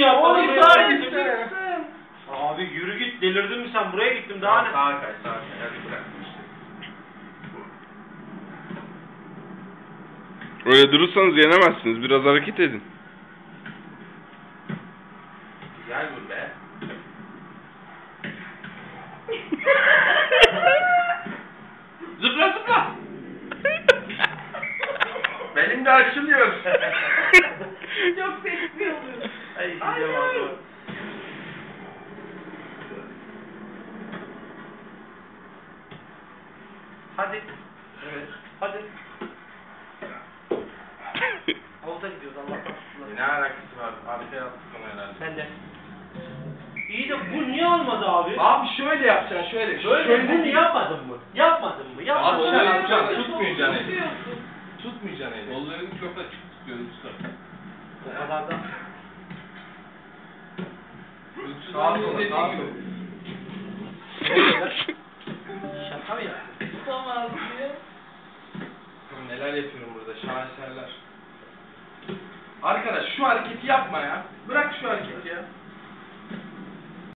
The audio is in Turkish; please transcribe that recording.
Sağa sağa gittim. gittim. Abi yürü git delirdin mi sen buraya gittim daha ne? Sağa kay, sağa kay. Hadi bırak işte. Öyle durursanız yenemezsiniz. Biraz hareket edin. Güzel vur be. Zıpla zıpla. Benim de açılıyor. Çok seksi Hadi. evet. Hadi. Havuza gidiyoruz Allah'tan. Ne alakası var? Arkaya attık onu herhalde. Sen de. İyi de bu niye olmadı abi? Abi şöyle yapacaksın şöyle. Şöyle bunu yapmadın mı? Yapmadın mı? Abi Yapmadın mı? şöyle yapacaksın. ay, Tutmayacaksın eli. Tutmayacaksın eli. Kollarını çok açık tutuyorsun usta. O kadar da. Lütfü Sağa Dağ'ın sola, Neler yapıyorum burada şaheserler. Arkadaş şu hareketi yapma ya. Bırak şu hareketi ya.